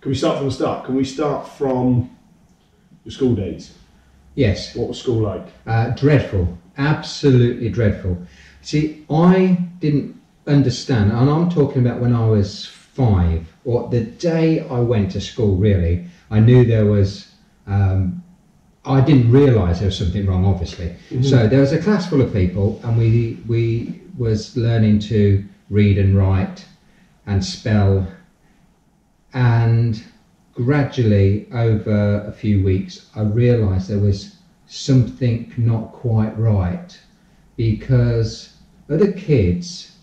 Can we start from the start? Can we start from your school days? Yes, What was school like? uh, dreadful, absolutely dreadful. See, I didn't understand, and I'm talking about when I was five, or the day I went to school. Really, I knew there was. Um, I didn't realise there was something wrong. Obviously, so there was a class full of people, and we we was learning to read and write and spell, and gradually over a few weeks, I realised there was something not quite right. Because other kids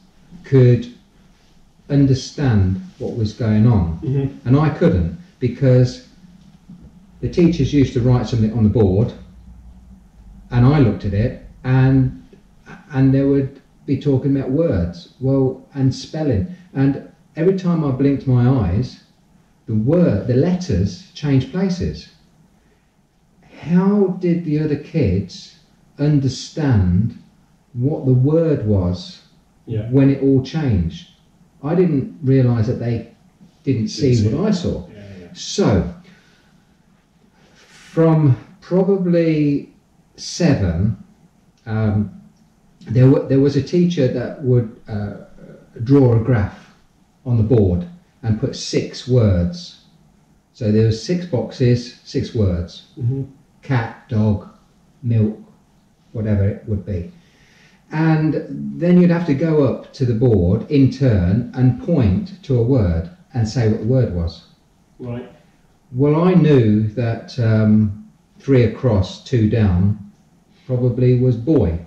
could understand what was going on, Mm-hmm. and I couldn't because the teachers used to write something on the board, and I looked at it, and and they would be talking about words, well, and spelling, and every time I blinked my eyes, the word, the letters changed places. How did the other kids understand what the word was Yeah. when it all changed? I didn't realise that they didn't see see what it. I saw. Yeah, yeah. So, from probably seven, um, there, wa there was a teacher that would uh, draw a graph on the board and put six words. So there was six boxes, six words: Mm-hmm. cat, dog, milk, whatever it would be. And then you'd have to go up to the board in turn and point to a word and say what the word was. Right. Well, I knew that um, three across, two down probably was boy.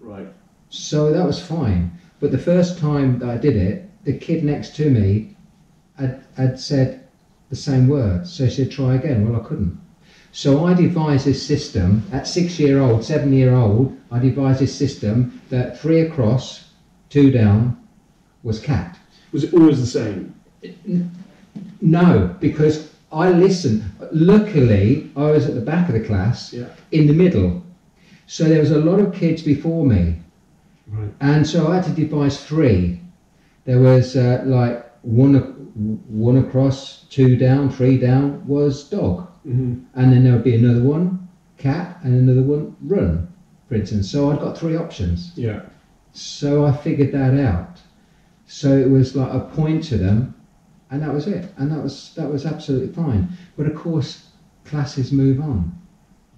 Right. So that was fine. But the first time that I did it, the kid next to me had, had said the same word. So she said, try again. Well, I couldn't. So I devised this system at six year old, seven year old. I devised this system that three across, two down was cat. Was it always the same? No, because I listened. Luckily, I was at the back of the class Yeah. in the middle. So there was a lot of kids before me. Right. And so I had to devise three. There was uh, like one, one across, two down, three down was dog. Mm-hmm. And then there would be another one, cat, and another one, run, for instance. So I'd got three options. Yeah. So I figured that out. So it was like a point to them, and that was it. And that was that was absolutely fine. But of course, classes move on.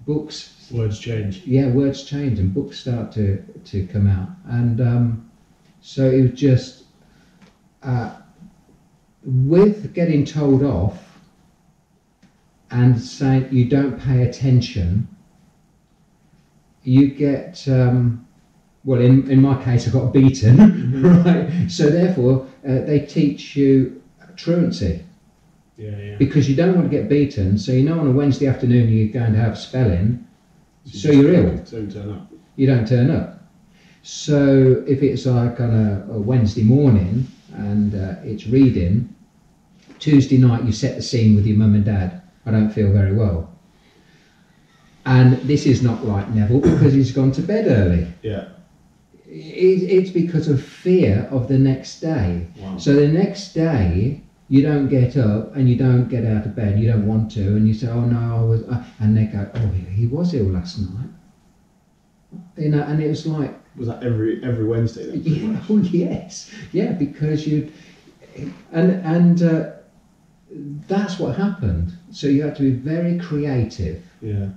Books Words change. yeah, words change and books start to, to come out. And um, so it was just uh, with getting told off and saying you don't pay attention, you get, um, well, in, in my case, I got beaten, right? So therefore, uh, they teach you truancy Yeah, yeah. because you don't want to get beaten. So you know on a Wednesday afternoon you're going to have spelling, so just you're ill Don't turn up. you don't turn up. So if it's like on a, a Wednesday morning and uh, it's reading, Tuesday night you set the scene with your mum and dad. I don't feel very well. And this is not like Neville because he's gone to bed early. Yeah. It, it's because of fear of the next day. Wow. So the next day, you don't get up and you don't get out of bed. You don't want to, and you say, "Oh no, I was," and they go, "Oh, he was ill last night." You know, and it was like, Was that every every Wednesday then? yeah, much? oh yes, yeah, because you, and and uh, that's what happened. So you had to be very creative Yeah.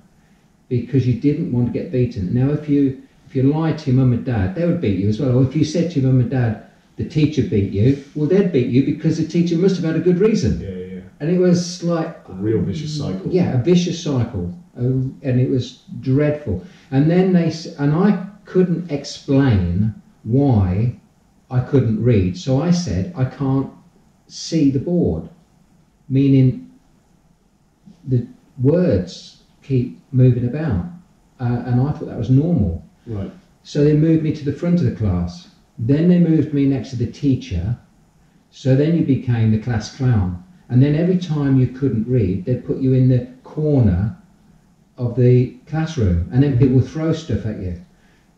because you didn't want to get beaten. Now, if you if you lied to your mum and dad, they would beat you as well. Or if you said to your mum and dad, the teacher beat you, well, they'd beat you because the teacher must have had a good reason. Yeah, yeah. And it was like A real vicious cycle. yeah, a vicious cycle, uh, and it was dreadful. And then they and I couldn't explain why I couldn't read, so I said I can't see the board, meaning the words keep moving about, uh, and I thought that was normal. Right. So they moved me to the front of the class. Then they moved me next to the teacher. So then you became the class clown. And then every time you couldn't read, they'd put you in the corner of the classroom and then people would throw stuff at you.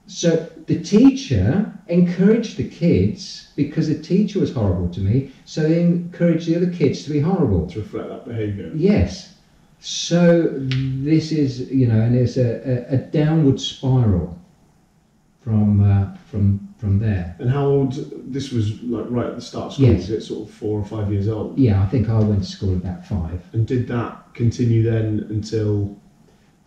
So the teacher encouraged the kids because the teacher was horrible to me, so they encouraged the other kids to be horrible. To reflect that behaviour. Yes. So this is, you know, and it's a, a, a downward spiral from uh, from from there. And how old? This was like right at the start of school. Yes. Was it sort of four or five years old? Yeah, I think I went to school about five And did that continue then until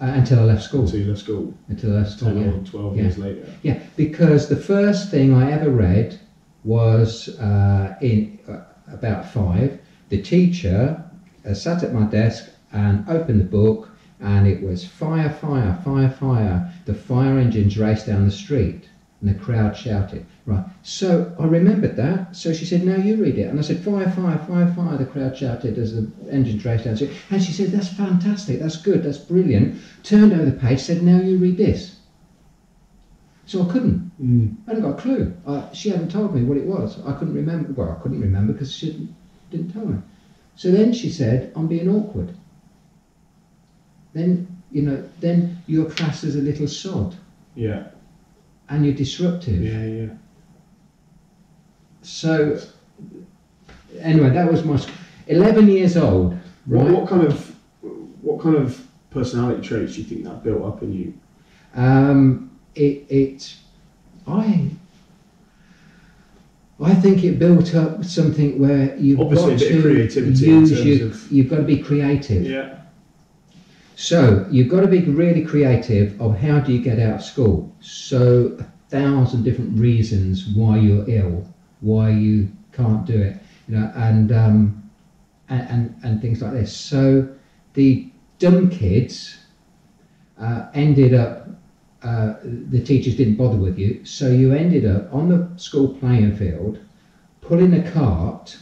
uh, until I left school. until you left school? Until I left school. Ten Yeah. or twelve Yeah. years later. Yeah, because the first thing I ever read was uh, in uh, about five. The teacher uh, sat at my desk and opened the book, and it was fire, fire, fire, fire. The fire engines raced down the street, and the crowd shouted. Right. So I remembered that. So she said, "Now you read it." And I said, "Fire, fire, fire, fire!" The crowd shouted as the engine raced down. And she said, "That's fantastic. That's good. That's brilliant." Turned over the page, said, "Now you read this." So I couldn't. Mm. I hadn't got a clue. I, she hadn't told me what it was. I couldn't remember. Well, I couldn't remember because she didn't, didn't tell me. So then she said, I'm being awkward. Then, you know, then you're classed as a little sod Yeah. And you're disruptive. Yeah. Yeah. So, anyway, that was my. sc- 11 years old, What, right? what kind of what kind of personality traits do you think that built up in you? Um, it, it, I, I think it built up something where you've Obviously a got to creativity use of- you've got to be creative. Yeah. So you've got to be really creative of how do you get out of school. So a thousand different reasons why you're ill, why you can't do it, you know, and um, and, and and things like this. So the dumb kids uh, ended up. Uh, the teachers didn't bother with you, so you ended up on the school playing field, pulling a cart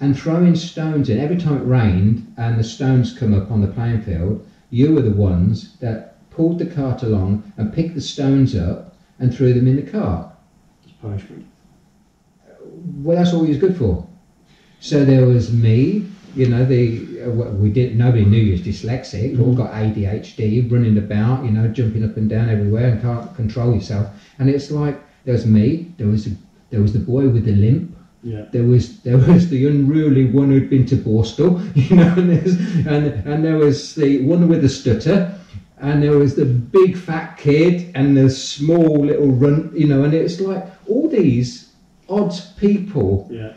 and throwing stones in. Every time it rained and the stones come up on the playing field, you were the ones that pulled the cart along and picked the stones up and threw them in the cart. It's punishment. Well, that's all he was good for. So there was me, you know, the uh, we didn't. Nobody knew he was dyslexic. All got ADHD, running about, you know, jumping up and down everywhere and can't control yourself. And it's like there was me. There was a, there was the boy with the limp. Yeah. There was there was the unruly one who'd been to Borstal, you know, and, there's, and and there was the one with the stutter, and there was the big fat kid and the small little runt, you know, and it's like all these odd people Yeah.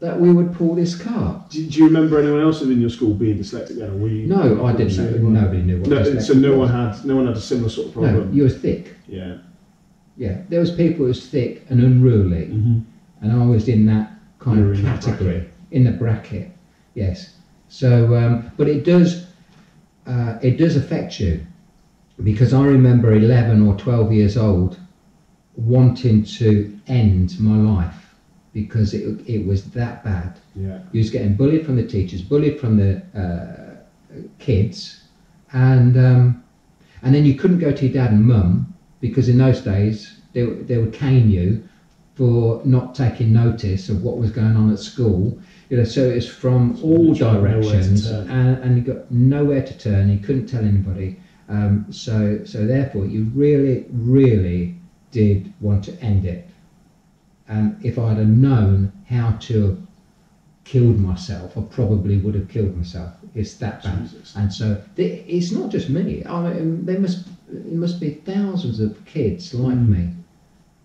that we would pull this car. Do, do you remember anyone else within your school being dyslexic then, or were you? No, I didn't know. Anyone? Nobody knew what No, so no one had no one had a similar sort of No, problem. you were thick. Yeah. Yeah, there was people who was thick and unruly. Mm-hmm. And I was in that kind of in category in the bracket. Yes. So, um, but it does uh, it does affect you because I remember eleven or twelve years old wanting to end my life because it it was that bad. Yeah. You was getting bullied from the teachers, bullied from the uh, kids, and um, and then you couldn't go to your dad and mum because in those days they they would cane you for not taking notice of what was going on at school. You know, so it's from all nowhere to directions, and, and you got nowhere to turn. You couldn't tell anybody. Um, so so therefore, you really really did want to end it. And if I'd have known how to have killed myself, I probably would have killed myself. It's that bad. Jesus. And so th- it's not just me. I mean, there must it must be thousands of kids like Mm. me.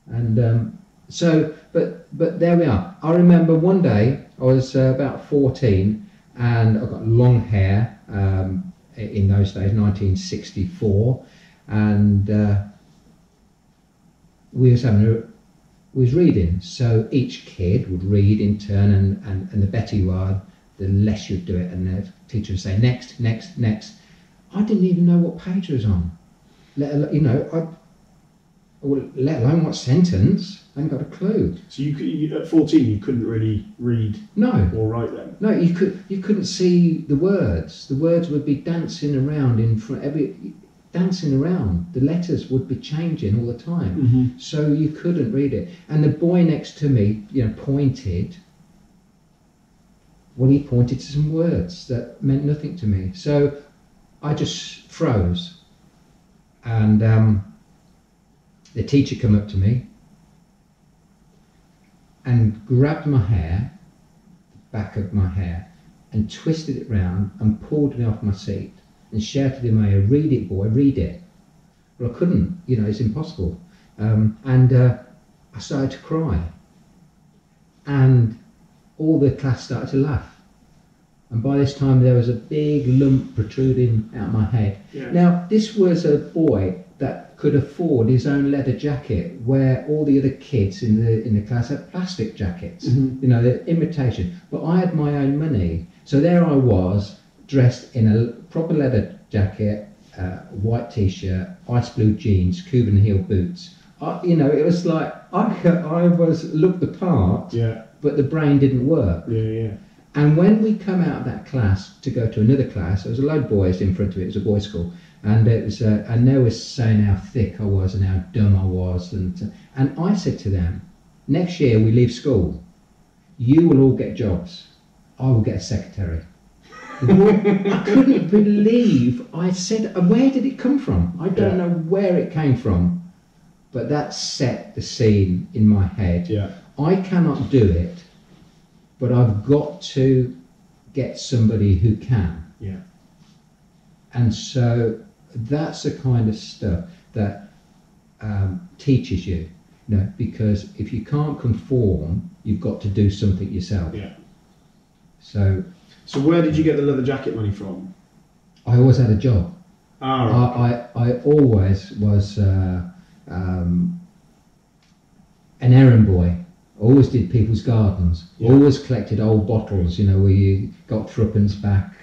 And um, so, but but there we are. I remember one day I was uh, about fourteen, and I got long hair. Um, in those days, 1964, and uh, we was having a we was reading. So each kid would read in turn, and, and, and the better you are, the less you'd do it. And the teacher would say, next, next, next. I didn't even know what page was on. Let you know, I, well, let alone what sentence. I hadn't got a clue. So you, could, you at fourteen you couldn't really read No, or write then. no, you could you couldn't see the words. The words would be dancing around in front every dancing around. The letters would be changing all the time. Mm-hmm. so you couldn't read it. And the boy next to me, you know, pointed. Well, he pointed to some words that meant nothing to me. So I just froze. And um, the teacher come up to me and grabbed my hair, the back of my hair, and twisted it round and pulled me off my seat and shouted in my ear, "Read it, boy, read it." Well, I couldn't. You know, it's impossible. Um, and uh, I started to cry, and all the class started to laugh. And by this time, there was a big lump protruding out of my head. Yeah. Now, this was a boy that could afford his own leather jacket, where all the other kids in the in the class had plastic jackets. Mhm. You know, the imitation. But I had my own money, so there I was, dressed in a proper leather jacket, uh, white t-shirt, ice blue jeans, Cuban heel boots. I, you know, it was like I I was looked the part, Yeah. but the brain didn't work. Yeah. Yeah. And when we come out of that class to go to another class, there was a load of boys in front of it. It was a boys' school, and it was, uh, and they were saying how thick I was and how dumb I was, and and I said to them, next year we leave school, you will all get jobs. I will get a secretary. I couldn't believe I said, where did it come from? I don't Yeah. know where it came from, but that set the scene in my head. Yeah. I cannot do it, but I've got to get somebody who can. Yeah. And so that's the kind of stuff that um, teaches you, you know, because if you can't conform, you've got to do something yourself. Yeah. So So where did you get the leather jacket money from? I always had a job. Ah, I. I, I always was uh, um, an errand boy. Always did people's gardens. Yeah. Always collected old bottles, you know, where you got threepence back.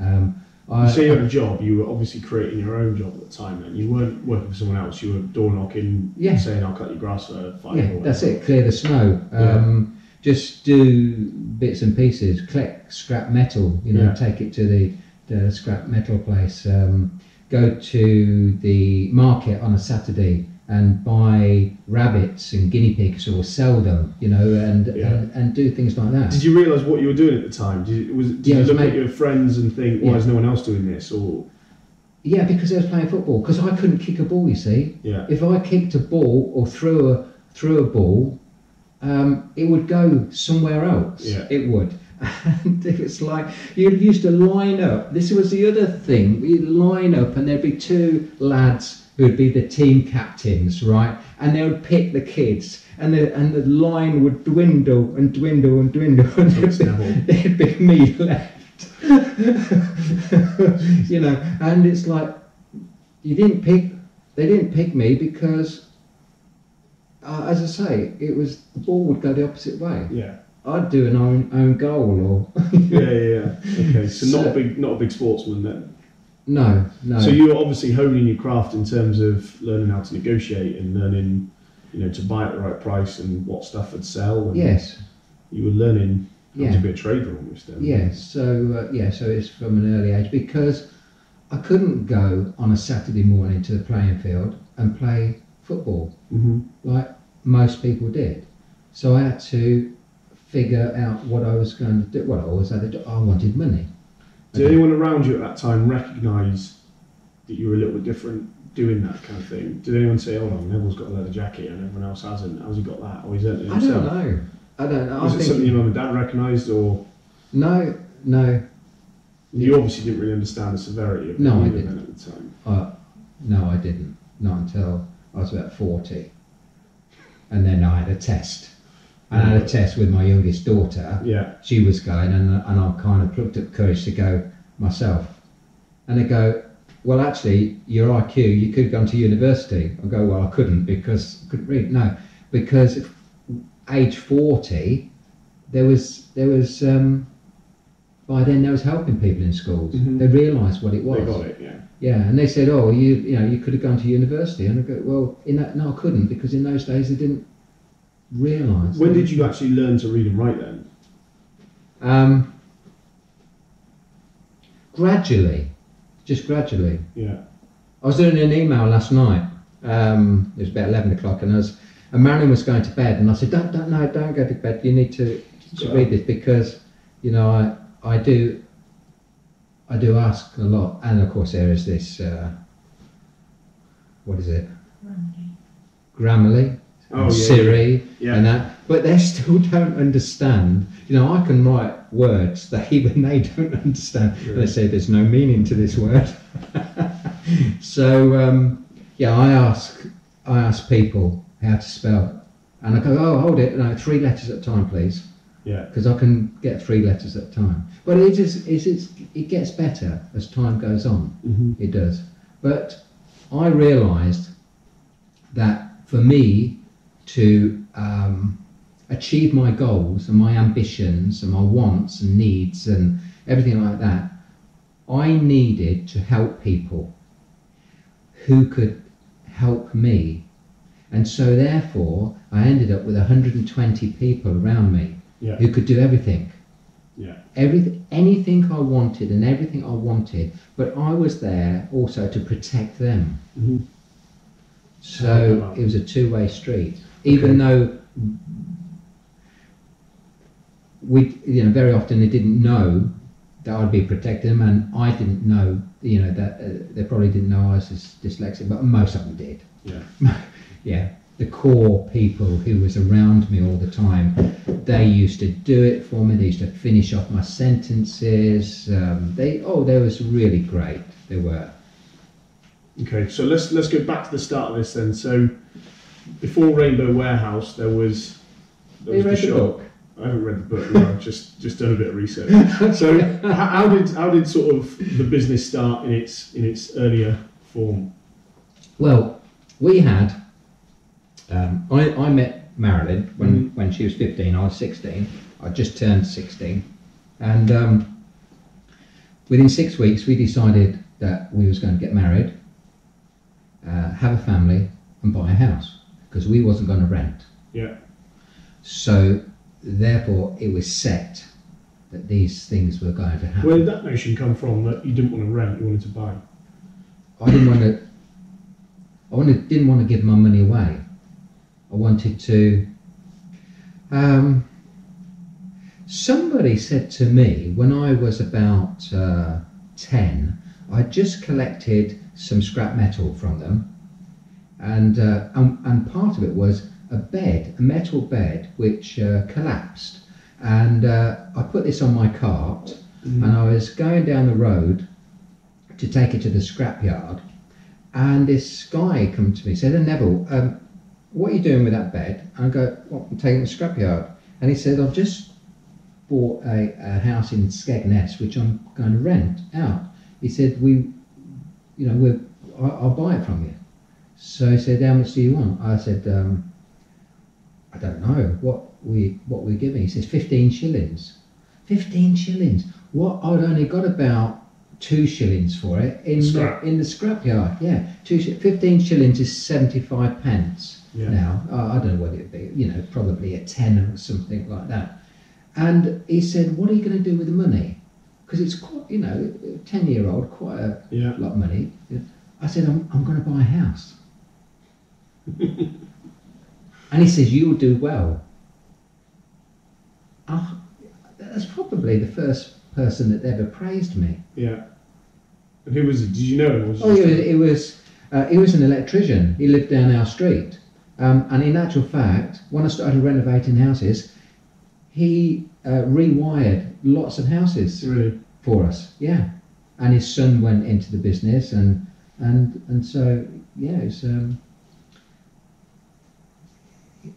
Um, I, you say you had a job. You were obviously creating your own job at the time. Then you weren't working for someone else. You were door knocking, Yeah. saying, "I'll cut your grass for five yeah, that's it. Clear the snow. Um, Just do bits and pieces. Collect scrap metal. You know, Yeah. take it to the, the scrap metal place. Um, go to the market on a Saturday and buy rabbits and guinea pigs or sell them. You know, and Yeah. and, and do things like that. Did you realise what you were doing at the time? Did you, was, did Yeah, you look at your friends and think, "Why Yeah. is no one else doing this?" Or Yeah, because I was playing football. Because I couldn't kick a ball. You see, yeah, if I kicked a ball or threw a threw a ball, um, it would go somewhere else. Yeah. It would. And it's like you used to line up. This was the other thing. You'd line up, and there'd be two lads who'd be the team captains, right? And they would pick the kids, and the and the line would dwindle and dwindle and dwindle, and there'd be, there'd be me left. you know, and it's like you didn't pick. They didn't pick me because, uh, as I say, it was the ball would go the opposite way. yeah, I'd do an own own goal or yeah, yeah. yeah. Okay, so not a big, not a big sportsman then. no, no. So you were obviously honing your craft in terms of learning how to negotiate and learning, you know, to buy at the right price and what stuff would sell. And yes, You were learning how Yeah. to be a trader almost then. yes. So uh, yeah, so it's from an early age because I couldn't go on a Saturday morning to the playing field and play football hmm like most people did. So I had to figure out what I was going to do. Well, I always had job. I wanted money. Did anyone around you at that time recognise that you were a little bit different doing that kind of thing? Did anyone say, "Oh, Neville's got a leather jacket and everyone else hasn't"? How's he got that? Or is it I don't know. I don't know. Was I it think something your mum and dad recognised, or no, no, you obviously didn't really understand the severity of it No, I didn't. at the time? uh, no, I didn't. Not until I was about forty, and then I had a test. And I had a test with my youngest daughter. Yeah, She was going, and and I kind of plucked up courage to go myself. And they go, well, actually, your IQ, you could have gone to university. I go, well, I couldn't because I couldn't read. No, because age forty, there was there was um, by then there was helping people in schools. Mhm. They realised what it was. they got it. Yeah, Yeah, and they said, "Oh, you, you know, you could have gone to university." And I go, "Well, in that, no, I couldn't because in those days they didn't realise." when did you actually learn to read and write then? Um, gradually, just gradually. Yeah, I was doing an email last night. Um, it was about eleven o'clock, and I was, and Marion was going to bed, and I said, "Don't, don't, no, don't go to bed. You need to, to read this because, you know, I, I do, I do ask a lot, and of course there is this, uh, what is it? Grammarly, Oh, yeah, Siri, Yeah. and that, but they still don't understand. You know, I can write words that even they don't understand. They say there's no meaning to this word. so um, yeah, I ask I ask people how to spell, and I go, oh, hold it, no, three letters at a time, please, Yeah. because I can get three letters at a time. But it is it's, it's, it gets better as time goes on. hmm It does. But I realised that for me to um, achieve my goals and my ambitions and my wants and needs and everything like that, I needed to help people who could help me. And so, therefore, I ended up with 120 people around me Yeah. who could do everything Yeah. everything, anything I wanted and everything I wanted, but I was there also to protect them. hmm So it was a two-way street. Even though we, you know, very often they didn't know that I'd be protecting them, and I didn't know, you know, that uh, they probably didn't know I was dyslexic, but most of them did. Yeah. yeah, the core people who was around me all the time, they used to do it for me. They used to finish off my sentences. Um, they oh, they was really great. They were. Okay, so let's let's go back to the start of this then. So before Rainbow Warehouse, there was there You was read the the book? I haven't read the book. No, I've just just done a bit of research. So how did how did sort of the business start in its in its earlier form? Well, we had. Um, I, I met Marilyn when, when she was 15. I was 16. I just turned 16, and um, within six weeks we decided that we was going to get married, uh, have a family, and buy a house because we wasn't going to rent. Yeah. So therefore, it was set that these things were going to happen. Where did that notion come from that you didn't want to rent, you wanted to buy? I didn't want to. I wanted, didn't want to give my money away. I wanted to. Um, somebody said to me when I was about uh, ten, I just collected some scrap metal from them, and, uh, and and part of it was a bed, a metal bed, which uh, collapsed, and uh, I put this on my cart, and I was going down the road to take it to the scrapyard, and this guy come to me said, "Oh, Neville, um, what are you doing with that bed?" And I go, well, "I'm taking it to the scrapyard," and he said, "I've just bought a, a house in Skegness, which I'm going to rent out." He said, "We, you know, we're, I- I'll buy it from you." So he said, "How much do you want?" I said, um, "I don't know what we what we're giving." He says, 15 shillings." 15 shillings. What? I'd only got about two shillings for it in the, in the scrapyard. Yeah, two shi 15 shillings is 75 pence Yeah. now. Uh, I don't know what it'd be. You know, probably a tenner or something like that. And he said, "What are you going to do with the money?" Because it's quite, you know, a ten year old, quite a Yeah. lot of money. I said, "I'm, I'm going to buy a house." and he says, "You'll do well." Ah, that's probably the first person that ever praised me. Yeah. And who was it? Did you know? Was Oh, just- yeah, it was. Uh, he was an electrician. He lived down our street. Um, and in actual fact, when I started renovating houses, he uh, rewired lots of houses Really? for us. Yeah, and his son went into the business, and and and so yeah, it's um.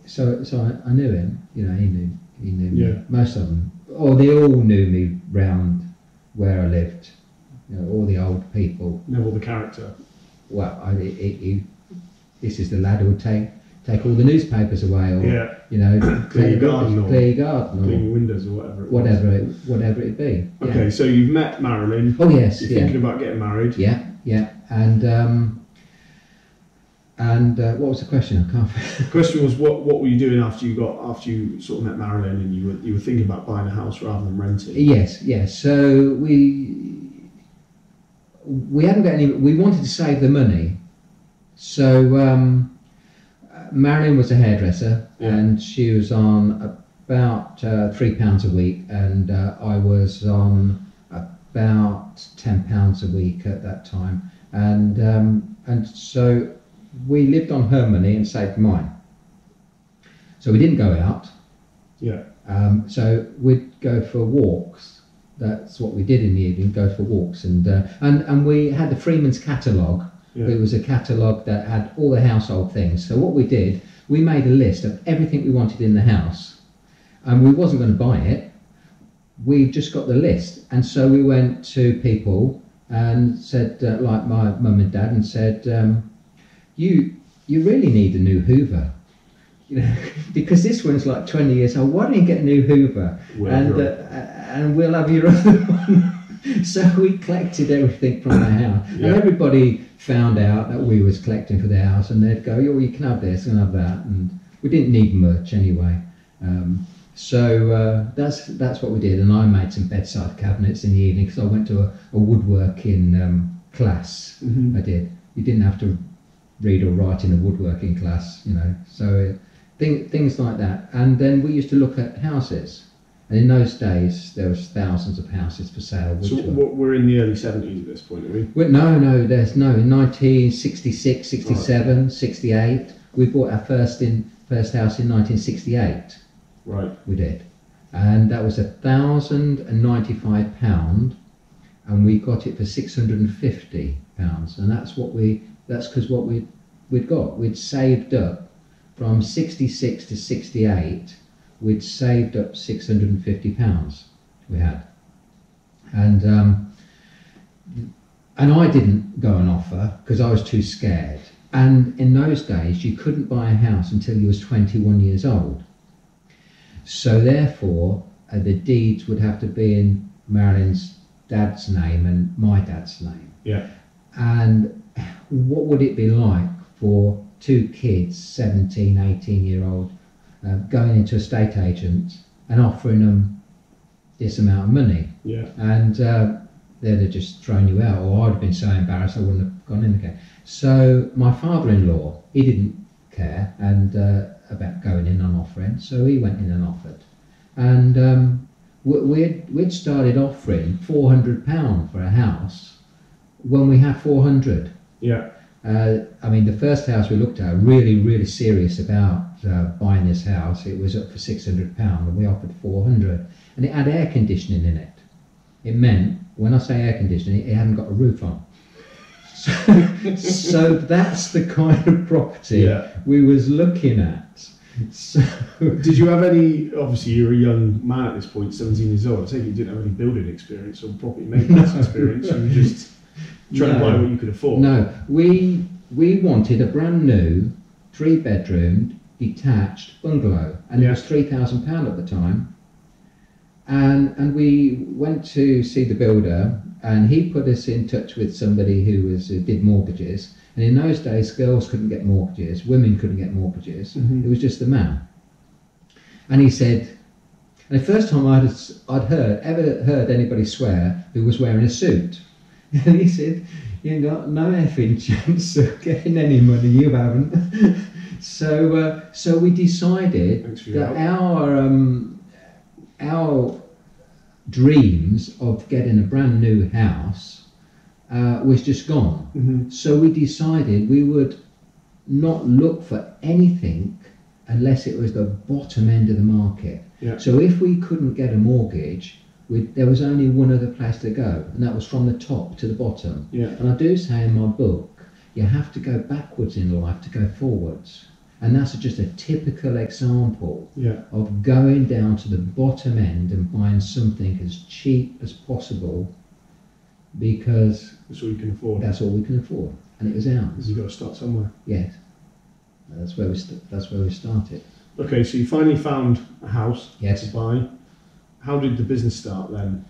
So so I, I knew him. You know, he knew he knew me. Most of them, or they all knew me round where I lived. You know, all the old people. Neville the character. Well, I, it, you, this is the lad who'll take take all the newspapers away, or Yeah. you know, Clear your garden or- clear your garden, or Clean your windows or whatever. It was. whatever it, whatever it be. Yeah. Okay, so you've met Marilyn. Oh yes, You're yeah, thinking about getting married. yeah, yeah, and um, and uh, what was the question? I can't. The question was, what what were you doing after you got after you sort of met Marilyn and you were you were thinking about buying a house rather than renting? yes, yes. So we we hadn't got any. We wanted to save the money, so um, Marilyn was a hairdresser, Yeah. and she was on about uh, three pounds a week, and uh, I was on about ten pounds a week at that time, and um, and so we lived on her money and saved mine. So we didn't go out. Yeah. Um, so we'd go for walks. That's what we did in the evening, go for walks. And, uh, and, and we had the Freeman's catalogue. Yeah. It was a catalogue that had all the household things. So what we did, we made a list of everything we wanted in the house. And we wasn't going to buy it. We just got the list. And so we went to people and said, uh, like my mum and dad, and said, um, you, you really need a new Hoover. You know, because this one's like 20 years old. Why don't you get a new Hoover? We'll and, uh, and we'll have your other one. so we collected everything from the house, Yeah. and everybody found out that we was collecting for the house, and they'd go, "Oh, you can have this and have that," and we didn't need much anyway. Um, so uh, that's that's what we did, and I made some bedside cabinets in the evening because I went to a, a woodworking um, class. Mhm. I did. You didn't have to read or write in a woodworking class, you know. So uh, thing, things like that. And then we used to look at houses. And in those days, there was thousands of houses for sale. So were, what, we're in the early 70s at this point, are we? well, no, no, there's no. In 1966, 67, 68, we bought our first in first house in 1968. Right. We did, and that was a thousand and ninety-five pound, and we got it for six hundred and fifty pounds, and that's what we. That's because what we we'd got. We'd saved up from sixty-six to sixty-eight. We'd saved up six hundred and fifty pounds. We had, and um, and I didn't go and offer because I was too scared. And in those days, you couldn't buy a house until you was twenty-one years old. So therefore, uh, the deeds would have to be in Marilyn's dad's name and my dad's name. Yeah. And what would it be like for two kids, 17, 18 year old, uh, going into a state agent and offering them this amount of money? Yeah. and uh, they'd have just thrown you out, or I'd have been so embarrassed I wouldn't have gone in again. So my father-in-law, he didn't care and uh, about going in and offering, so he went in and offered, and um, we- we'd we'd started offering four hundred pound for a house when we had four hundred. Yeah. Uh, I mean, the first house we looked at, really, really serious about uh, buying this house, it was up for six hundred pound, and we offered four hundred, and it had air conditioning in it. It meant, when I say air conditioning, it hadn't got a roof on. So, so that's the kind of property Yeah. we was looking at. So, Did you have any? Obviously, you're a young man at this point, 17 years old. I take you didn't have any building experience or property maintenance experience. You just trying to No. buy what you could afford. No, we we wanted a brand new three bedroom detached bungalow, and it was three thousand pound at the time. And and we went to see the builder, and he put us in touch with somebody who was who did mortgages. And in those days, girls couldn't get mortgages, women couldn't get mortgages. Mhm. It was just the man. And he said, and the first time I'd I'd heard ever heard anybody swear who was wearing a suit. And he said, You got no effing chance of getting any money, you haven't. so, uh, so we decided Thanks for your that help. our, um, our dreams of getting a brand new house uh, was just gone. Mhm. So we decided we would not look for anything unless it was the bottom end of the market. Yeah. So if we couldn't get a mortgage, we, there was only one other place to go, and that was from the top to the bottom. Yeah. And I do say in my book, you have to go backwards in life to go forwards. And that's just a typical example Yeah. of going down to the bottom end and buying something as cheap as possible because That's all you can afford. that's all we can afford. And it was ours. Because you've got to start somewhere. Yes. That's where we st- that's where we started. Okay, so you finally found a house Yes. to buy. How did the business start then?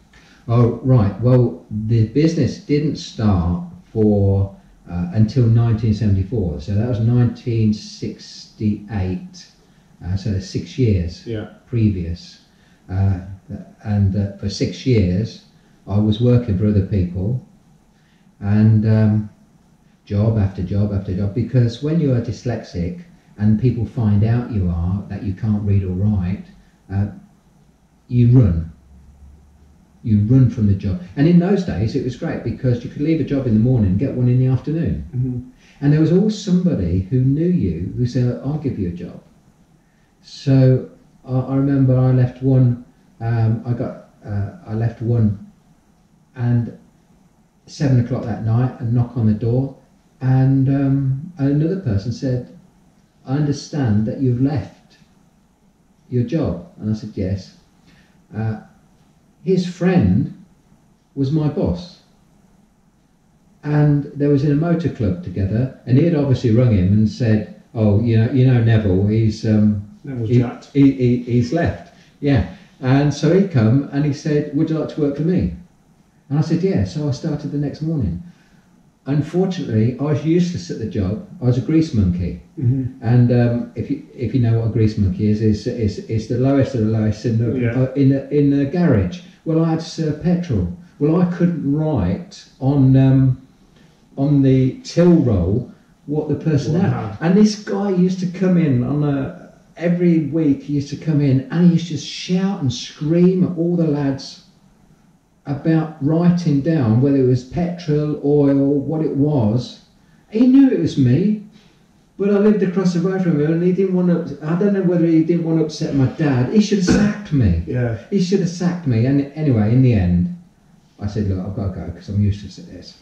Oh right. Well, the business didn't start for uh, until 1974. So that was 1968. Uh, so six years Yeah. previous. Uh, and uh, for six years, I was working for other people, and um, job after job after job. Because when you are dyslexic and people find out you are that you can't read or write, uh, you run. You run from the job. And in those days, it was great because you could leave a job in the morning and get one in the afternoon. Mm-hmm. And there was always somebody who knew you who said, I'll give you a job. So I, I remember I left one, um, I got, uh, I left one and seven o'clock that night and knock on the door and um, another person said, I understand that you've left your job. And I said, yes. Uh, his friend was my boss. And they was in a motor club together, and he had obviously rung him and said, "Oh, you know, you know Neville. He's um, Neville's he, jacked. he, he, he's left. Yeah. And so he come and he said, Would you like to work for me? And I said, Yeah. So I started the next morning. Unfortunately, I was useless at the job. I was a grease monkey. Mm-hmm. And um, if, you, if you know what a grease monkey is, it's, it's, it's the lowest of the lowest in the, Yeah. uh, in, the, in the garage. Well, I had to serve petrol. Well, I couldn't write on, um, on the till roll what the person had. had. And this guy used to come in on a, every week, he used to come in and he used to shout and scream at all the lads about writing down whether it was petrol, oil, what it was. He knew it was me, but I lived across the road from him and he didn't want to, I don't know whether he didn't want to upset my dad. He should have sacked me. Yeah. He should have sacked me. And anyway, in the end, I said, look, I've got to go because I'm useless at this.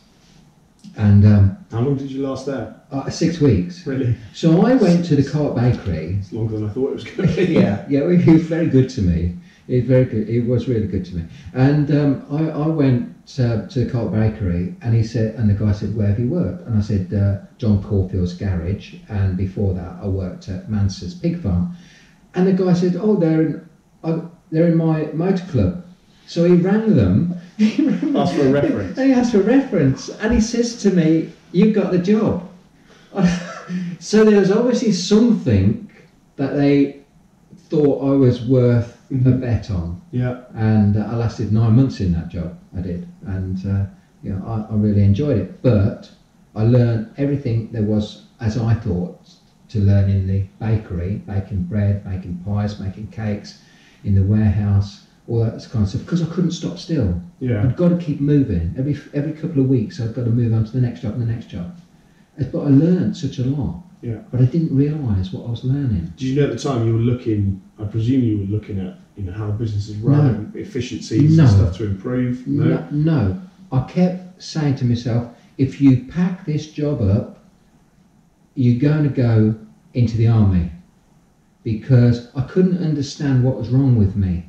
And um, How long did you last there? uh, six weeks. Really? So I went to the Cart Bakery. It's longer than I thought it was going to be. yeah, yeah, he was very good to me. Was very good. He was really good to me. And um, I, I went uh, to the Cart Bakery, and he said, and the guy said, "Where have you worked?" And I said, uh, "John Caulfield's garage." And before that, I worked at Manser's pig farm. And the guy said, "Oh, they're in, uh, they're in my motor club." So he rang them. He rang Asked for a reference. And he asked for a reference, and he says to me, "You've got the job." so there was obviously something that they thought I was worth a Mhm. bet on, Yeah. and uh, I lasted nine months in that job. I did, and uh, you know, I, I really enjoyed it. But I learned everything there was, as I thought, to learn in the bakery, baking bread, making pies, making cakes, in the warehouse, all that kind of stuff. Because I couldn't stop still. Yeah. I've got to keep moving. Every every couple of weeks, I've got to move on to the next job and the next job. But I learned such a lot. Yeah. But I didn't realise what I was learning. Did you know at the time you were looking? I presume you were looking at you know how businesses run, efficiencies No. and stuff to improve. No. No, no. I kept saying to myself, if you pack this job up, you're going to go into the army. Because I couldn't understand what was wrong with me.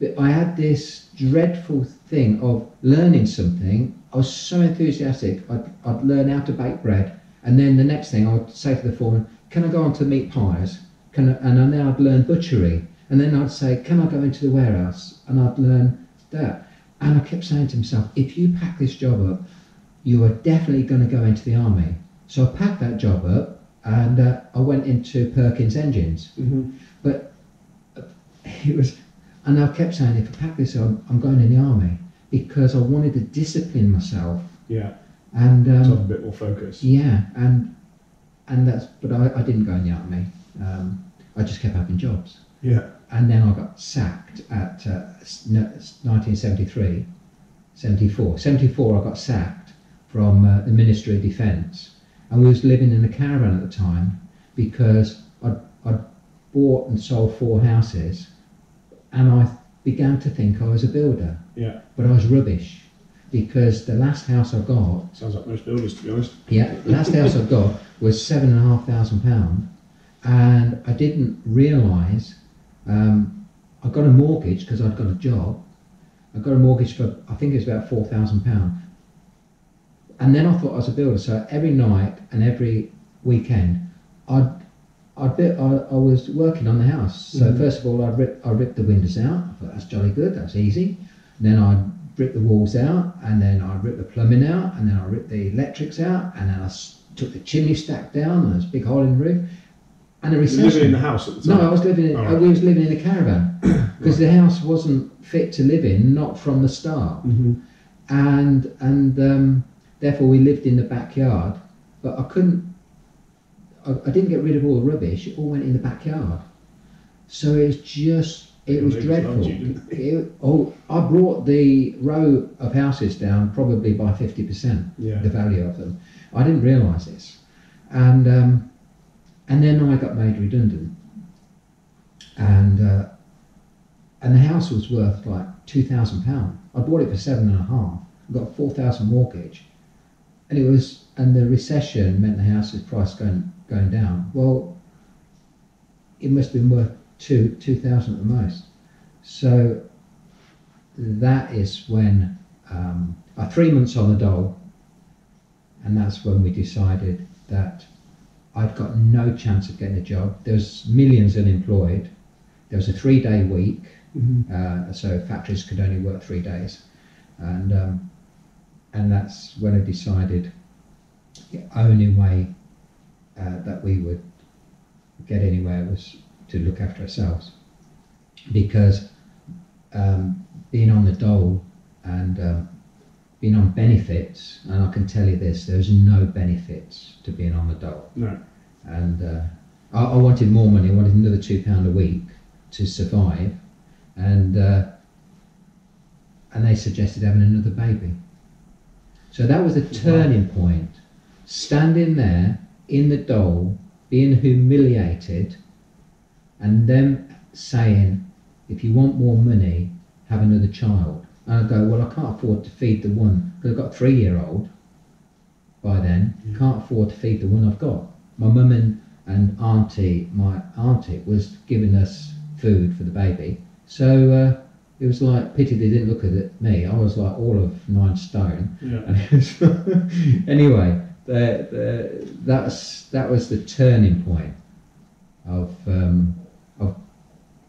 But I had this dreadful thing of learning something. I was so enthusiastic. I'd, I'd learn how to bake bread, and then the next thing I would say to the foreman, "Can I go on to meat pies?" Can I, and then I'd learn butchery, and then I'd say, "Can I go into the warehouse?" And I'd learn that. And I kept saying to myself, "If you pack this job up, you are definitely going to go into the army." So I packed that job up, and uh, I went into Perkins Engines hmm it was, and I kept saying, if I pack this up, I'm going in the army because I wanted to discipline myself. Yeah. And To have a um, bit more focus. yeah, and and that's, but I, I didn't go in the army. Um, I just kept having jobs, Yeah. and then I got sacked at uh, s- no, s- 1973, 74. 74, I got sacked from uh, the Ministry of Defence, and we was living in a caravan at the time because I'd, I'd bought and sold four houses, and I began to think I was a builder, Yeah. but I was rubbish because the last house I got Sounds like most builders, to be honest. yeah, last house I got was seven and a half thousand pound, and I didn't realise um, I got a mortgage because I'd got a job. I got a mortgage for I think it was about four thousand pound, and then I thought I was a builder. So every night and every weekend, I'd I'd bit, I, I was working on the house. So Mhm. first of all, I'd rip I ripped the windows out. I thought that's jolly good. That's easy. then I'd rip the walls out, and then I'd rip the plumbing out, and then I ripped the electrics out, and then I took the chimney stack down. And there's a big hole in the roof, and the You were living in the house at the time? No. I was living. In, All right. We was living in a caravan because the house wasn't fit to live in, not from the start, hmm and and um, therefore we lived in the backyard. But I couldn't. I, I didn't get rid of all the rubbish. It all went in the backyard. So it's just. It was dreadful. you, It- oh, I brought the row of houses down probably by fifty percent Yeah. the value of them. I didn't realise this, and um, and then I got made redundant, and uh, and the house was worth like two thousand pound. I bought it for seven and a half. I got a four thousand mortgage, and it was and the recession meant the house's price going going down. Well, it must have been worth two two thousand at the most. So that is when um, uh, three months on the dole, and that's when we decided that I'd got no chance of getting a job. There was millions unemployed. There was a three-day week, uh, so factories could only work three days, and um, and that's when I decided the only way uh, that we would get anywhere was to look after ourselves, because um, being on the dole and um, being on benefits, and I can tell you this: there's no benefits to being on the dole. No. And uh, I, I wanted more money. I wanted another two pound a week to survive, and uh, and they suggested having another baby. So that was a turning point. Standing there in the dole, being humiliated, and them saying, "If you want more money, have another child." And I go, "Well, I can't afford to feed the one because I've got a three-year-old." By then, Yeah. can't afford to feed the one I've got. My mum and, and auntie, my auntie, was giving us food for the baby. So uh, it was like pity they didn't look at it, me. I was like all of nine stone. Yeah. Anyway, the, the, that's that was the turning point of um, of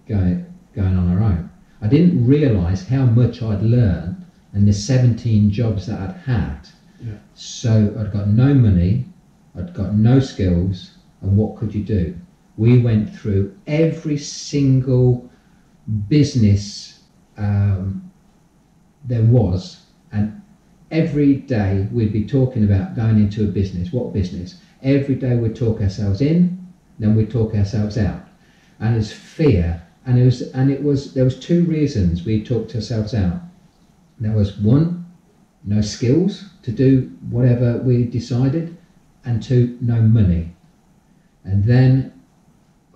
going going on our own. I didn't realise how much I'd learned and the 17 jobs that I'd had. Yeah. So I'd got no money, I'd got no skills, and what could you do? We went through every single business um, there was, and every day we'd be talking about going into a business. What business? Every day we'd talk ourselves in, then we'd talk ourselves out, and it's fear. And it was, and it was. There was two reasons we talked ourselves out. There was one, no skills to do whatever we decided, and two, no money. And then,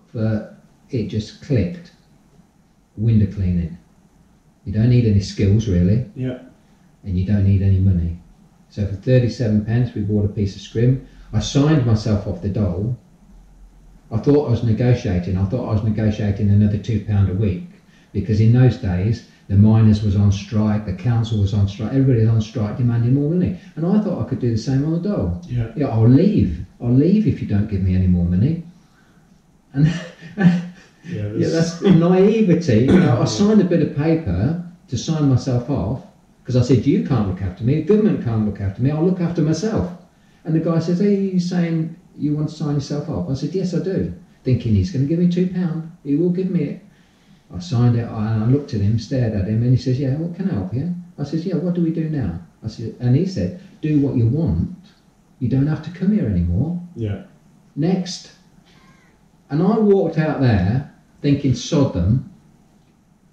for it just clicked. Window cleaning. You don't need any skills really Yeah. and you don't need any money. So for 37 pence, we bought a piece of scrim. I signed myself off the dole. I thought I was negotiating. I thought I was negotiating another two pound a week because in those days the miners was on strike, the council was on strike, everybody was on strike demanding more money, and I thought I could do the same on the dole. Yeah. Yeah, I'll leave. I'll leave if you don't give me any more money. And Yeah. yeah, that's naivety. You know, I signed a bit of paper to sign myself off because I said, You can't look after me, the government can't look after me, I'll look after myself. And the guy says, Are you saying you want to sign yourself up? I said, Yes, I do. Thinking he's going to give me £2. He will give me it. I signed it and I looked at him, stared at him, and he says, Yeah, what can I help you? I says, Yeah, what do we do now? I said, And he said, Do what you want. You don't have to come here anymore Yeah. next. And I walked out there thinking, sod them.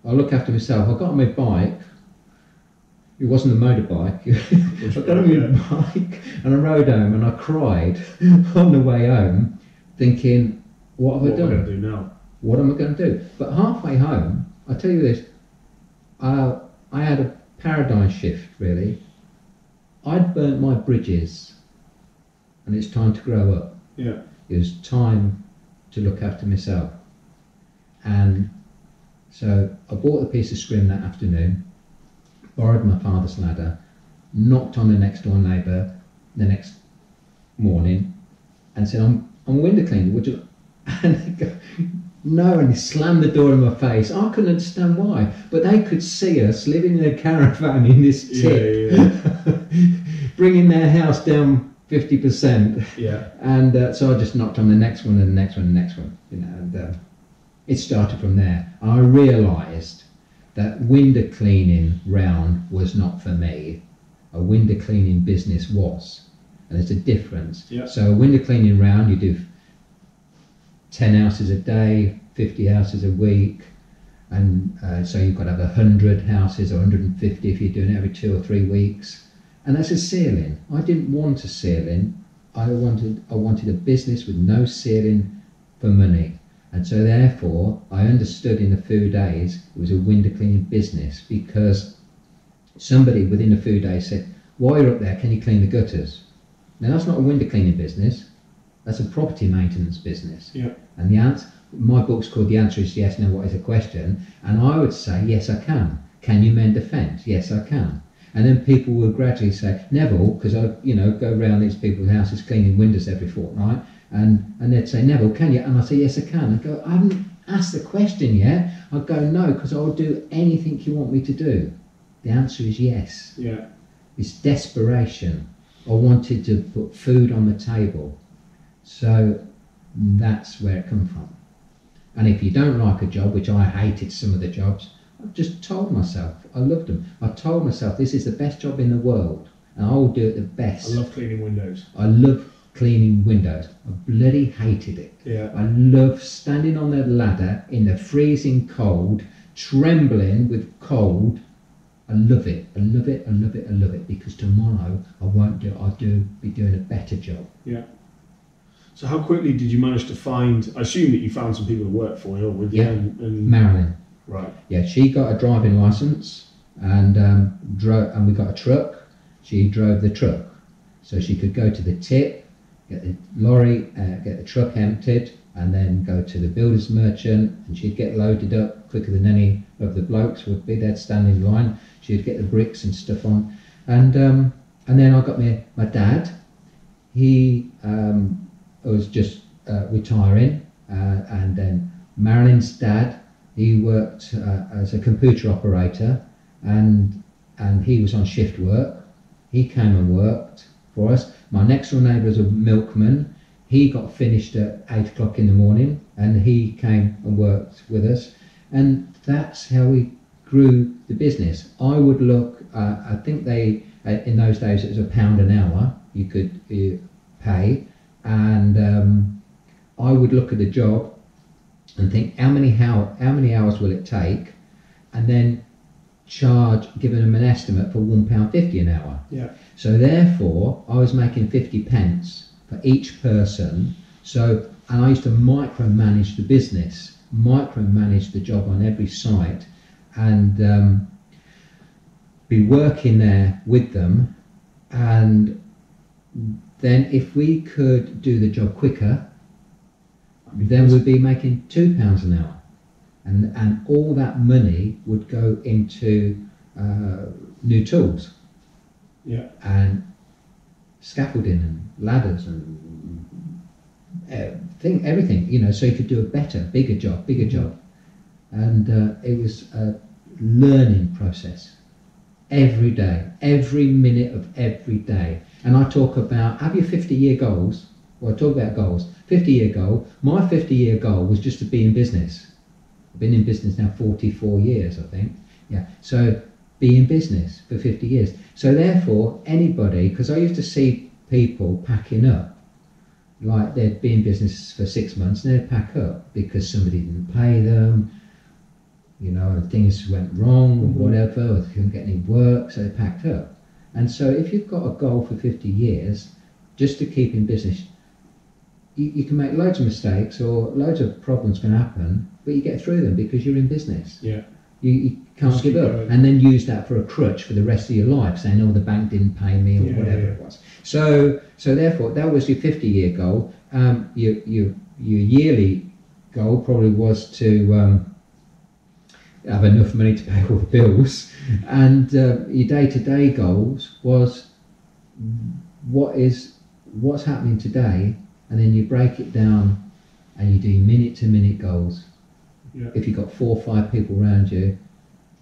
I look after myself. I got on my bike. It wasn't a motorbike. I got on my bike and I rode home and I cried on the way home thinking, what have What I am I done? going to do now? What am I going to do? But halfway home, I tell you this, uh, I had a paradigm shift really. I'd burnt my bridges and it's time to grow up. Yeah. It was time to look after myself. And so I bought a piece of scrim that afternoon, borrowed my father's ladder, knocked on the next door neighbour the next morning and said, I'm, I'm a window cleaner, would you? And they go, no, and he slammed the door in my face. I couldn't understand why, but they could see us living in a caravan in this Yeah. tip, Yeah. bringing their house down 50%. Yeah. And uh, so I just knocked on the next one and the next one and the next one, you know, and uh, it started from there. I realised that window cleaning round was not for me. A window cleaning business was, and there's a difference. Yeah. So a window cleaning round, you do 10 houses a day, 50 houses a week, and uh, so you've got to have 100 houses or 150 if you're doing it every two or three weeks. And that's a ceiling. I didn't want a ceiling. I wanted I wanted a business with no ceiling for money. And so therefore I understood in a few days it was a window cleaning business because somebody within a few days said, While you're up there, can you clean the gutters? Now that's not a window cleaning business, that's a property maintenance business. Yeah. And the answer my book's called The Answer is Yes, No, What is a Question? And I would say, Yes I can. Can you mend a fence? Yes I can. And then people will gradually say, Neville, because I, you know, go around these people's houses cleaning windows every fortnight, and, and they'd say, Neville, can you? And I'd say, Yes, I can. I go, I haven't asked the question yet. I'd go, No, because I'll do anything you want me to do. The answer is yes. Yeah. It's desperation. I wanted to put food on the table. So that's where it come from. And if you don't like a job, which I hated some of the jobs, I just told myself I loved them. I told myself this is the best job in the world, and I will do it the best. I love cleaning windows. I love cleaning windows. I bloody hated it. Yeah. I love standing on the ladder in the freezing cold, trembling with cold. I love it. I love it. I love it. I love it because tomorrow I won't do. I'll do be doing a better job. Yeah. So how quickly did you manage to find? I assume that you found some people to work for you or with you. Yeah. And, and Marilyn. right. Yeah, she got a driving license and um, drove, and we got a truck. She drove the truck, so she could go to the tip, get the lorry, uh, get the truck emptied, and then go to the builder's merchant, and she'd get loaded up quicker than any of the blokes would be. They'd stand in line. She'd get the bricks and stuff on, and um, and then I got my my dad. He um, was just uh, retiring, uh, and then Marilyn's dad he worked uh, as a computer operator and and he was on shift work. He came and worked for us. My next door neighbour was a milkman. He got finished at eight o'clock in the morning and he came and worked with us. And that's how we grew the business. I would look, uh, I think they, uh, in those days it was a pound an hour you could uh, pay. And um, I would look at a job and think how many how how many hours will it take, and then charge giving them an estimate for one pound fifty an hour. Yeah. So therefore, I was making fifty pence for each person. So and I used to micromanage the business, micromanage the job on every site, and um, be working there with them, and then if we could do the job quicker, then we'd be making two pounds an hour, and and all that money would go into uh, new tools Yeah. and scaffolding and ladders and uh, thing everything you know, so you could do a better, bigger job, bigger job, and uh, it was a learning process every day, every minute of every day. And I talk about have your 50 year goals. Well, I talk about goals. 50 year goal. My 50 year goal was just to be in business. I've been in business now 44 years, I think. Yeah. So be in business for 50 years. So therefore, anybody, because I used to see people packing up, like they'd be in business for six months and they'd pack up because somebody didn't pay them, you know, things went wrong or Mhm. whatever, or they couldn't get any work, so they packed up. And so if you've got a goal for 50 years, just to keep in business, you, you can make loads of mistakes or loads of problems can happen, but you get through them because you're in business. Yeah. You, you can't Just give up. going. And then use that for a crutch for the rest of your life, saying, oh, the bank didn't pay me or Yeah, whatever yeah. it was. So, so therefore, that was your 50 year goal. Um, your, your, your yearly goal probably was to um, have enough money to pay all the bills. And uh, your day to day goals was what is what's happening today, and then you break it down and you do minute to minute goals. Yeah. If you've got four or five people around you,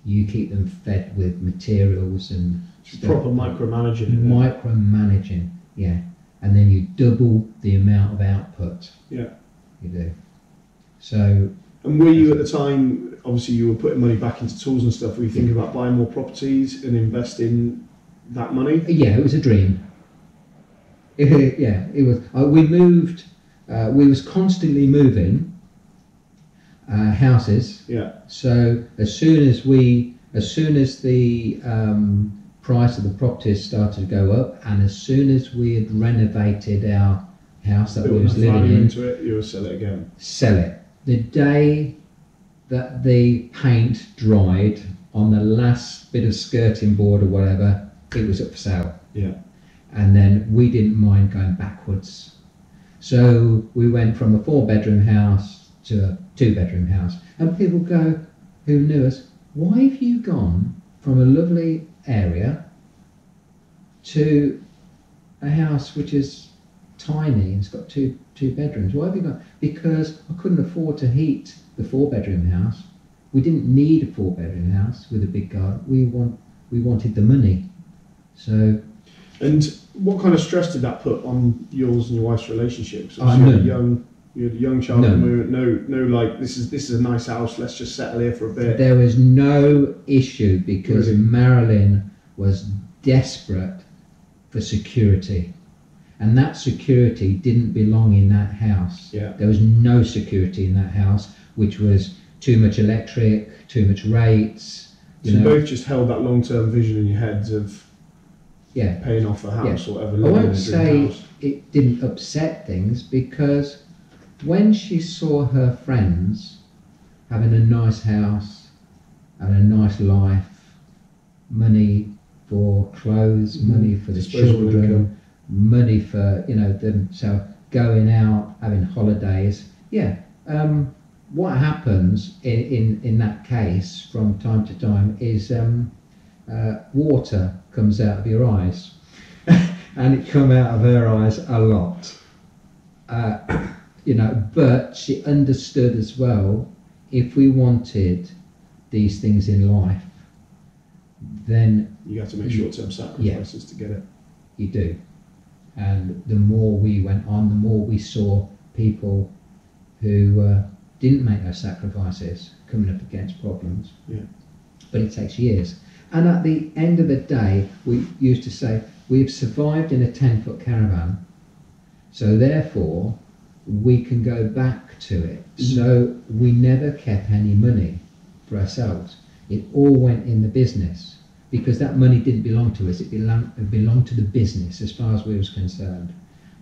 you keep them fed with materials and proper micromanaging. micromanaging, yeah. And then you double the amount of output. Yeah. You do. So And were you at the time, obviously, you were putting money back into tools and stuff. Were you thinking about buying more properties and investing that money? yeah, it was a dream. Yeah, it was. Uh, we moved. Uh, we was constantly moving uh, houses. Yeah. So as soon as we, as soon as the um, price of the properties started to go up, and as soon as we had renovated our house that Built we was living in, into it, you will sell it again. sell it. The day that the paint dried on the last bit of skirting board or whatever, it was up for sale. Yeah. And then we didn't mind going backwards. So we went from a four bedroom house to a two bedroom house. And people go, who knew us, why have you gone from a lovely area to a house which is tiny and it's got two two bedrooms? Why have you gone? Because I couldn't afford to heat the four bedroom house. We didn't need a four bedroom house with a big garden. We want we wanted the money. So And what kind of stress did that put on yours and your wife's relationships? Oh, you young, you had a young child at the moment. No, no, like this is this is a nice house. Let's just settle here for a bit. There was no issue because Really? Marilyn was desperate for security. And that security didn't belong in that house. Yeah. There was no security in that house, which was too much electric, too much rates. So You you know, both just held that long term vision in your heads of yeah. paying off a house or whatever. I won't say house. it didn't upset things because when she saw her friends having a nice house and a nice life, money for clothes, Mhm. money for the Disposable children, income. money for you know themselves going out, having holidays. Yeah. Um, what happens in, in, in that case from time to time is um, uh, water comes out of your eyes, and it come out of her eyes a lot. Uh, you know, but she understood as well if we wanted these things in life, then You have to make short term sacrifices to get it. you do. And the more we went on, the more we saw people who uh, didn't make those sacrifices coming up against problems. Yeah. But it takes years. And at the end of the day, we used to say, we've survived in a 10 foot caravan, so therefore we can go back to it. Mhm. So we never kept any money for ourselves. It all went in the business because that money didn't belong to us. It belonged, it belonged to the business as far as we was concerned.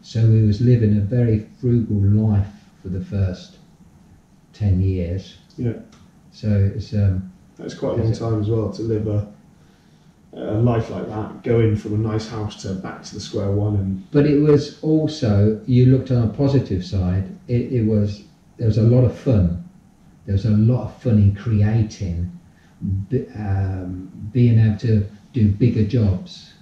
So we was living a very frugal life for the first 10 years. Yeah. So it's, um, That's quite a long time as well to live a, a life like that, going from a nice house to back to the square one, and But it was also, you looked on a positive side, it, it was, there was a lot of fun. There was a lot of fun in creating, um, being able to do bigger jobs.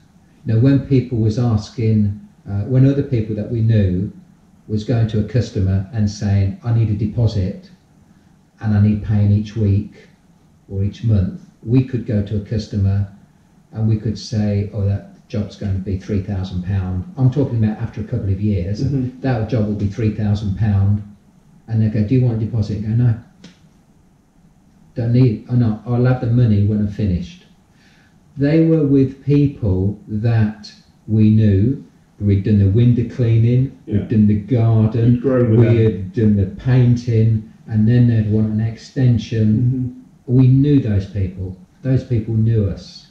Now, when people was asking, uh, when other people that we knew was going to a customer and saying, I need a deposit and I need paying each week or each month, we could go to a customer and we could say, oh, that job's going to be three thousand pound. I'm talking about after a couple of years. Mhm. That job will be three thousand pound, and they go, "Do you want a deposit?" And go, "No, don't need. Oh no, I'll have the money when I'm finished." They were with people that we knew. We'd done the window cleaning, Yeah. we'd done the garden, You'd grown with we had done the painting, and then they'd want an extension we knew those people. Those people knew us.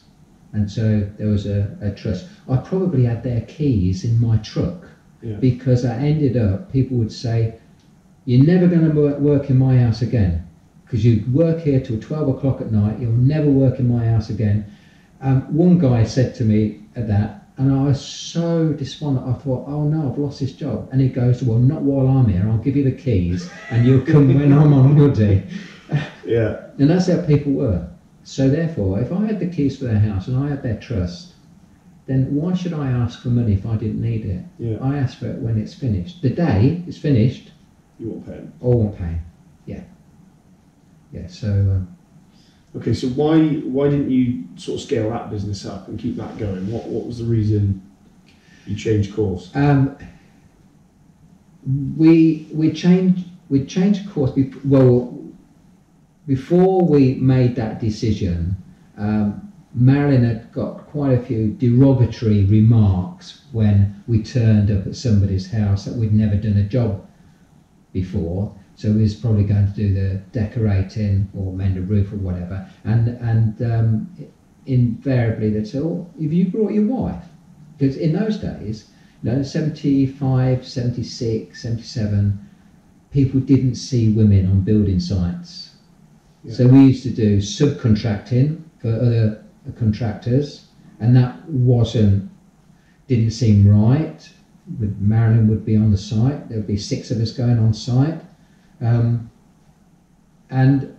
And so there was a, a trust. I probably had their keys in my truck Yeah. because I ended up, people would say, You're never going to work in my house again because you work here till 12 o'clock at night. You'll never work in my house again. Um, one guy said to me at that, and I was so despondent. I thought, oh no, I've lost this job. And he goes, well, not while I'm here. I'll give you the keys, and you'll come when I'm on holiday. Yeah. And that's how people were. So therefore, if I had the keys for their house and I had their trust, then why should I ask for money if I didn't need it? Yeah. I ask for it when it's finished. The day it's finished, You won't pay him. all won't pay. Yeah. Yeah. So um, Okay, so why why didn't you sort of scale that business up and keep that going? What what was the reason you changed course? um, we we changed we changed course. Well, before we made that decision, um, Marilyn had got quite a few derogatory remarks when we turned up at somebody's house that we'd never done a job before. So we was probably going to do the decorating or mend a roof or whatever. And and um, invariably they'd say, "Oh, have you brought your wife?" Because in those days, you know, 75, 76, 77, people didn't see women on building sites. Yeah. So we used to do subcontracting for other contractors, and that wasn't didn't seem right. With Marilyn would be on the site. There would be six of us going on site, um, and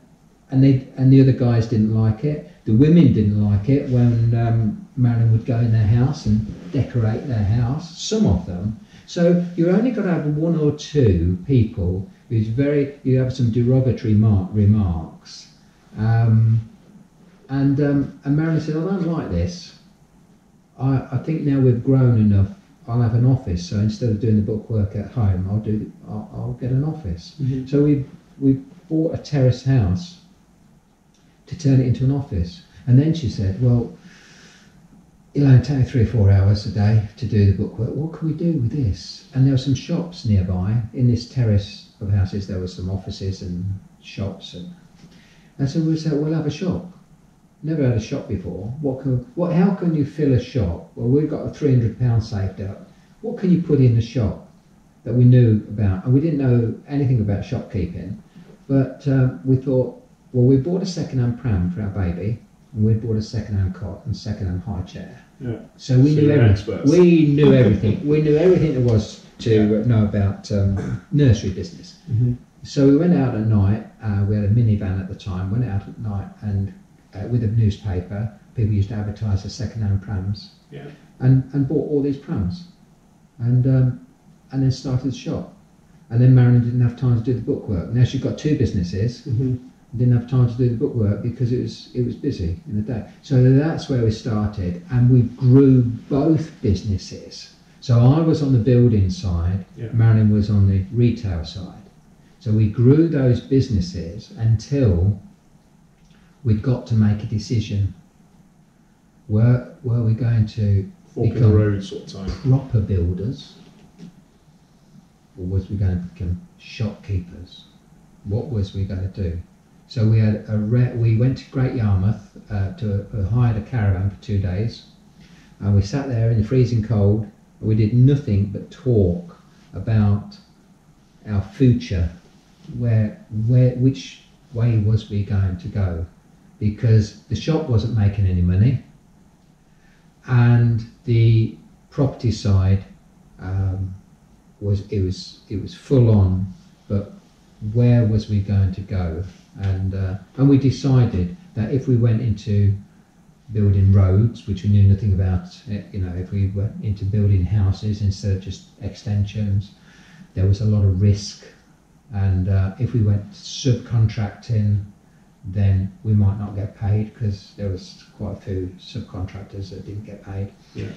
and they and the other guys didn't like it. The women didn't like it when um, Marilyn would go in their house and decorate their house. Some of them. So you're only got to have one or two people who's very. You have some derogatory mark, remarks, um, and um, and Marilyn said, "I don't like this. I, I think now we've grown enough. I'll have an office. So instead of doing the bookwork at home, I'll do. I'll, I'll get an office. Mhm. So we we bought a terrace house to turn it into an office. And then she said, "Well, it'll only take three or four hours a day to do the bookwork. What can we do with this?" And there were some shops nearby in this terrace of houses. There were some offices and shops, and and so we said, "We'll have a shop." Never had a shop before. What can what? How can you fill a shop? Well, we've got a three hundred pounds saved up. What can you put in a shop that we knew about? And we didn't know anything about shopkeeping, but um, we thought, well, we bought a second-hand pram for our baby, and we bought a second-hand cot and second-hand high chair. Yeah. So we So knew everything. We knew everything. we knew everything there was to know about um, nursery business. Mhm. So we went out at night. Uh, we had a minivan at the time. Went out at night and uh, with a newspaper, people used to advertise the second-hand prams. Yeah. And and bought all these prams, and um, and then started the shop. And then Marilyn didn't have time to do the bookwork. Now she's got two businesses. Mhm. Didn't have time to do the bookwork because it was it was busy in the day. So that's where we started, and we grew both businesses. So I was on the building side, Yeah. Marilyn was on the retail side. So we grew those businesses until we'd got to make a decision. Were were we going to Fork Become- road sort of time. proper builders, or was we going to become shopkeepers? What was we going to do? So we had a re- we went to Great Yarmouth uh, to uh, hired a caravan for two days, and we sat there in the freezing cold. We did nothing but talk about our future, where where which way was we going to go, because the shop wasn't making any money and the property side um, was it was it was full on, but where was we going to go? And uh, and we decided that if we went into building roads, which we knew nothing about, eh, you know, if we went into building houses instead of just extensions, there was a lot of risk. And uh, if we went subcontracting, then we might not get paid because there was quite a few subcontractors that didn't get paid. Yeah.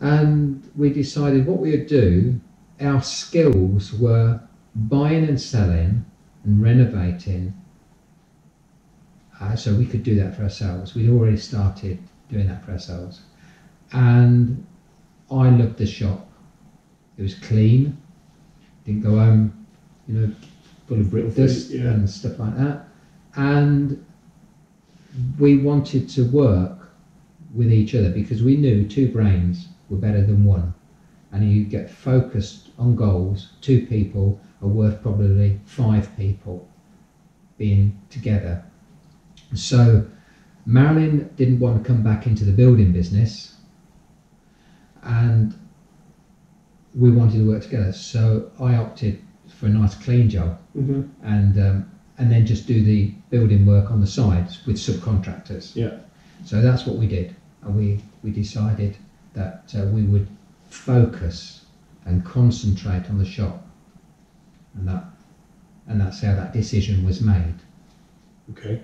And we decided what we would do. Our skills were buying and selling and renovating. Uh, so we could do that for ourselves. We'd already started doing that for ourselves. And I loved the shop. It was clean. Didn't go home, you know, full of brick dust yeah. and stuff like that. And we wanted to work with each other because we knew two brains were better than one. And you get focused on goals, two people are worth probably five people being together. So Marilyn didn't want to come back into the building business and we wanted to work together. So I opted for a nice clean job hmm and um, and then just do the building work on the sides with subcontractors. Yeah. So that's what we did, and we we decided that uh, we would focus and concentrate on the shop, and that and that's how that decision was made. Okay.